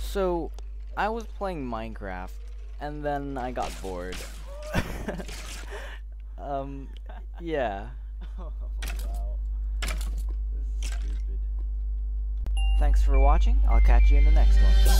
So, I was playing Minecraft, and then I got bored. um, yeah. Thanks for watching. I'll catch you in the next one.